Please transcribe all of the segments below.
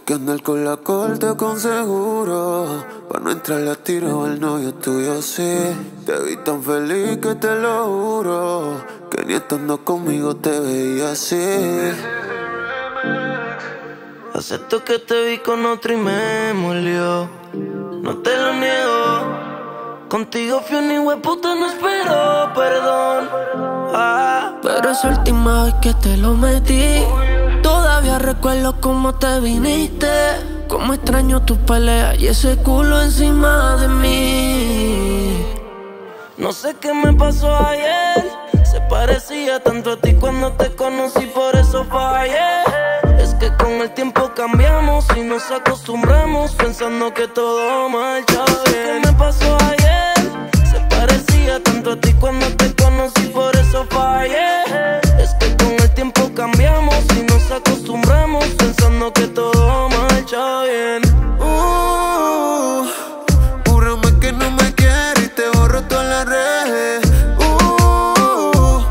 Tengo que andar con la corte con seguro. Para no entrar a tiro al novio tuyo, sí. Te vi tan feliz que te lo juro. Que ni estando conmigo te veía así. Acepto que te vi con otro y me molió. No te lo niego. Contigo fui un puta, no espero perdón. Ah. Pero es última vez que te lo metí. Recuerdo cómo te viniste. Cómo extraño tus peleas y ese culo encima de mí. No sé qué me pasó ayer. Se parecía tanto a ti cuando te conocí, por eso fallé. Es que con el tiempo cambiamos y nos acostumbramos pensando que todo marcha marcha bien. Uh, júrame que no me quieres y te borro todas las redes. Uh,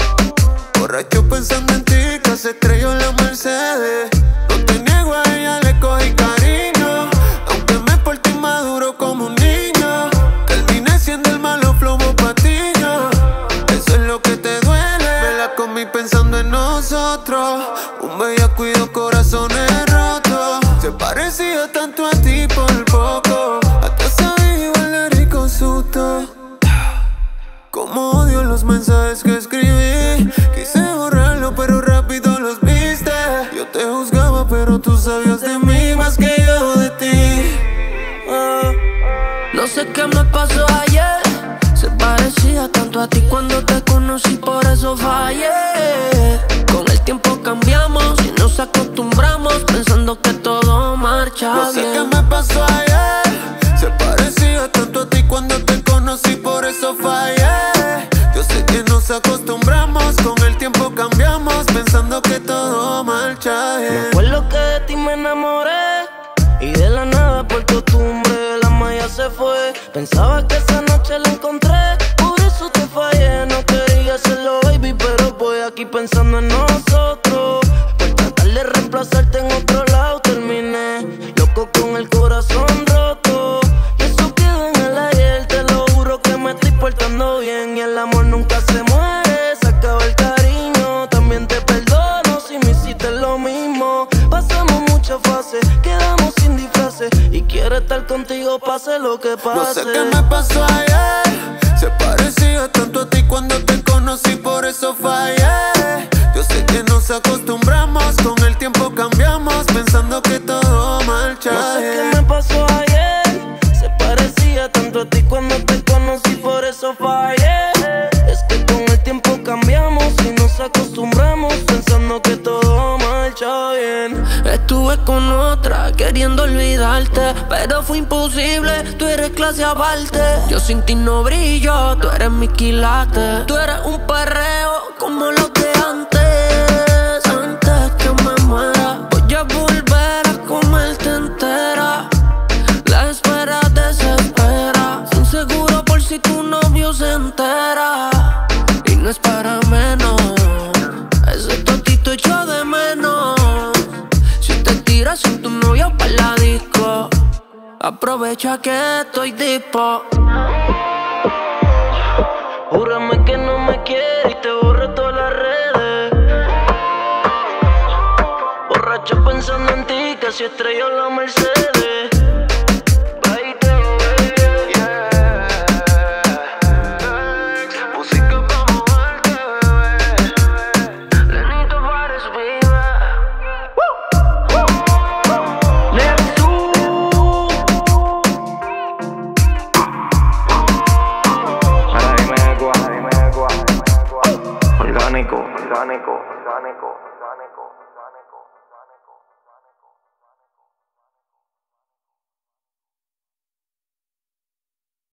borracho pensando en ti, que se estrelló la Mercedes. No te niego a ella, le cogí cariño. Aunque me porté maduro como un niño. Terminé siendo el malo plomo patiño. Eso es lo que te duele. Me la comí pensando en nosotros. Un bella cuido corazones rotos. Se parecía tanto a ti por poco. Hasta sabía de rico susto. Como odio los mensajes que escribí. Quise borrarlo, pero rápido los viste. Yo te juzgaba, pero tú sabías de mí más que yo de ti. Ah. No sé qué me pasó ayer. Se parecía tanto a ti cuando te conocí, por eso fallé. Con el tiempo cambiamos y nos acostumbramos marcha No sé qué me pasó ayer. Se parecía tanto a ti cuando te conocí, por eso fallé. Yo sé que nos acostumbramos, con el tiempo cambiamos, pensando que todo marcha bien. Fue lo que de ti me enamoré y de la nada por costumbre la malla se fue. Pensaba que esa noche la encontré, por eso te fallé. No quería hacerlo, baby, pero voy aquí pensando en nosotros. Por tratar de reemplazarte en otro muchas fases, quedamos sin disfraces y quiero estar contigo pase lo que No sé pase. qué me pasó ayer. Se parecía tanto a ti cuando te conocí, por eso fallé. Yo sé que nos acostumbramos, con el tiempo cambiamos, pensando que todo marcha No sé qué me pasó ayer. Se parecía tanto a ti cuando te conocí, por eso fallé. Es que con el tiempo cambiamos y nos acostumbramos pensando que todo marcha bien. Estuve con otra queriendo olvidarte, pero fue imposible. Tú eres clase aparte. Yo sin ti no brillo, tú eres mi quilate. Tú eres un perreo como los de antes. Antes que me muera, voy a volver a comerte entera. La espera desespera. Sin seguro por si tu novio se entera. Y no es para la disco, aprovecha que estoy dispo. Júrame que no me quieres y te borro todas las redes. Borracho pensando en ti, casi estrelló la Mercedes. flamenco. flamenco. flamenco.